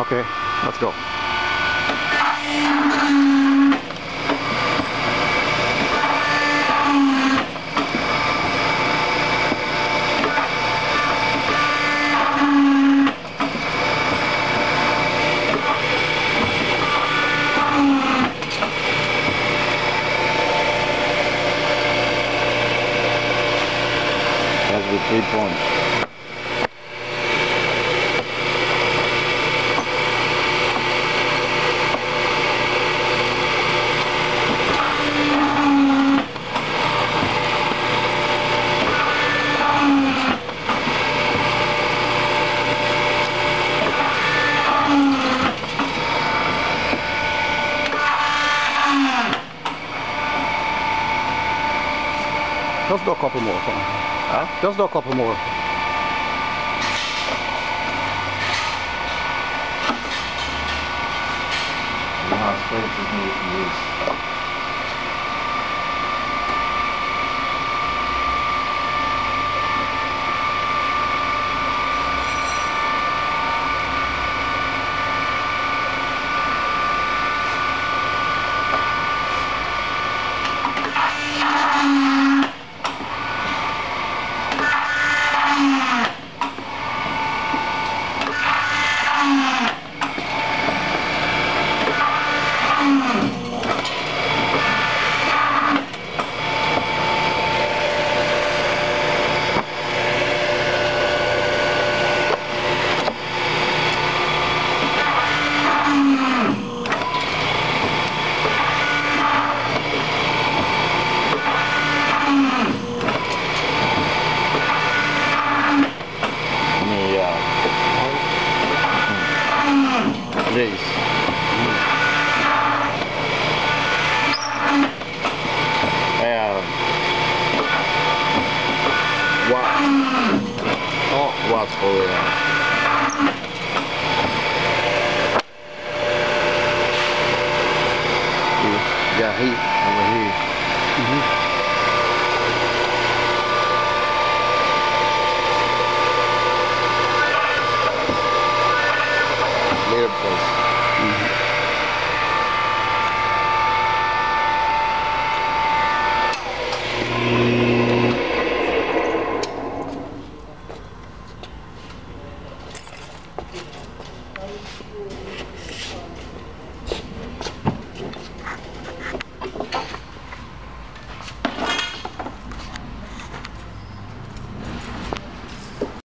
Okay, let's go. That's the three points. Dat is doorkoppenmoor. Ja? Dat is doorkoppenmoor. Nou, het is niet Um, what? Oh, what's going on? Yeah, he over here. Mm -hmm. Little place.